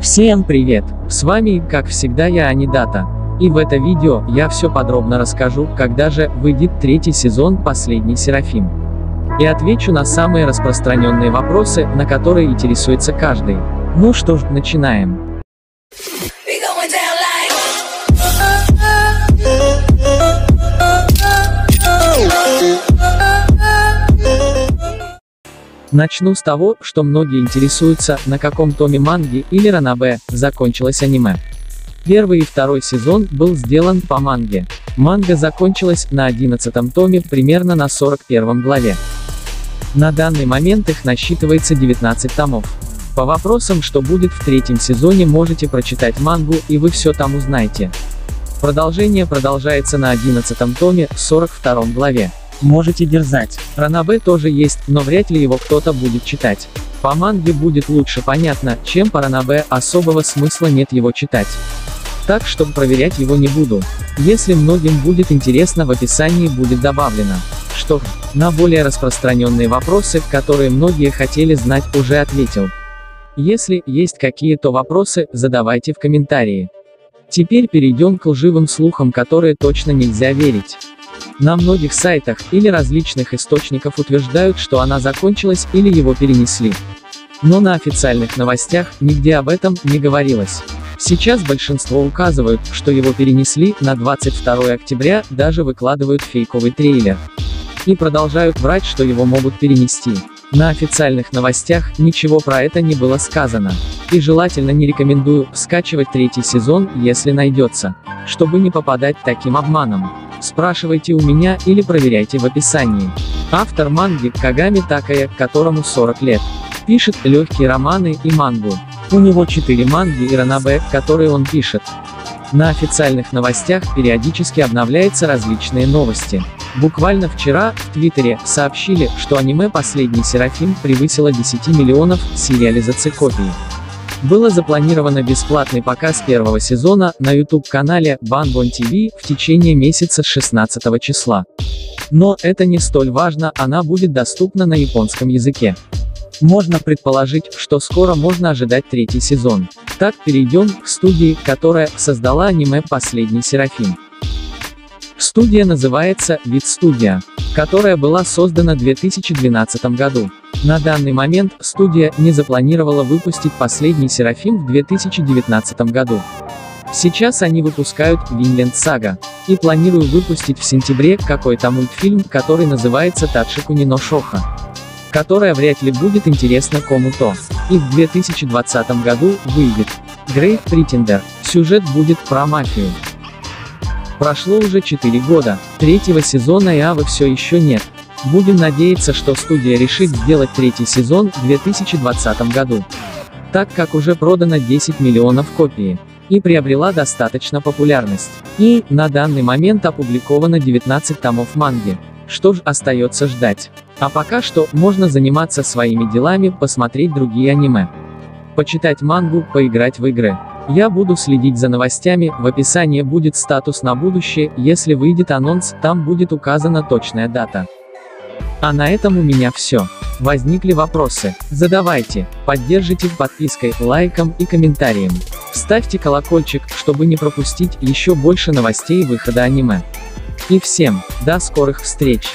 Всем привет! С вами, как всегда, я Анидата. И в это видео я все подробно расскажу, когда же выйдет третий сезон «Последний Серафим». И отвечу на самые распространенные вопросы, на которые интересуется каждый. Ну что ж, начинаем. Начну с того, что многие интересуются, на каком томе манги или ранобэ закончилось аниме. Первый и второй сезон был сделан по манге. Манга закончилась на 11 томе примерно на 41 главе. На данный момент их насчитывается 19 томов. По вопросам, что будет в третьем сезоне, можете прочитать мангу, и вы все там узнаете. Продолжение продолжается на 11 томе, 42 главе. Можете дерзать. Ранобэ тоже есть, но вряд ли его кто-то будет читать. По манге будет лучше понятно, чем по ранобэ, особого смысла нет его читать. Так что проверять его не буду. Если многим будет интересно, в описании будет добавлено. Что ж, на более распространенные вопросы, которые многие хотели знать, уже ответил. Если есть какие-то вопросы, задавайте в комментарии. Теперь перейдем к лживым слухам, которые точно нельзя верить. На многих сайтах или различных источников утверждают, что она закончилась или его перенесли. Но на официальных новостях нигде об этом не говорилось. Сейчас большинство указывают, что его перенесли на 22 октября, даже выкладывают фейковый трейлер. И продолжают врать, что его могут перенести. На официальных новостях ничего про это не было сказано. И желательно не рекомендую скачивать третий сезон, если найдется, чтобы не попадать таким обманом. Спрашивайте у меня или проверяйте в описании. Автор манги Кагами Такая, которому 40 лет. Пишет легкие романы и мангу. У него 4 манги и ранобэ, которые он пишет. На официальных новостях периодически обновляются различные новости. Буквально вчера, в Твиттере, сообщили, что аниме «Последний Серафим» превысило 10 миллионов сериализаций копий. Было запланировано бесплатный показ первого сезона на YouTube-канале Banbon TV в течение месяца с 16 числа. Но это не столь важно, она будет доступна на японском языке. Можно предположить, что скоро можно ожидать третий сезон. Так, перейдем к студии, которая создала аниме «Последний Серафим». Студия называется Вид Студия, которая была создана в 2012 году. На данный момент студия не запланировала выпустить последний Серафим в 2019 году. Сейчас они выпускают Винленд Сага. И планирую выпустить в сентябре какой-то мультфильм, который называется Тадшику Нино Шоха. Которая вряд ли будет интересна кому-то. И в 2020 году выйдет Great Pretender. Сюжет будет про мафию. Прошло уже 4 года, третьего сезона и Авы все еще нет. Будем надеяться, что студия решит сделать третий сезон в 2020 году. Так как уже продано 10 миллионов копий. И приобрела достаточно популярность. И, на данный момент опубликовано 19 томов манги. Что ж, остается ждать. А пока что, можно заниматься своими делами, посмотреть другие аниме. Почитать мангу, поиграть в игры. Я буду следить за новостями, в описании будет статус на будущее, если выйдет анонс, там будет указана точная дата. А на этом у меня все. Возникли вопросы? Задавайте, поддержите подпиской, лайком и комментарием. Ставьте колокольчик, чтобы не пропустить еще больше новостей выхода аниме. И всем, до скорых встреч!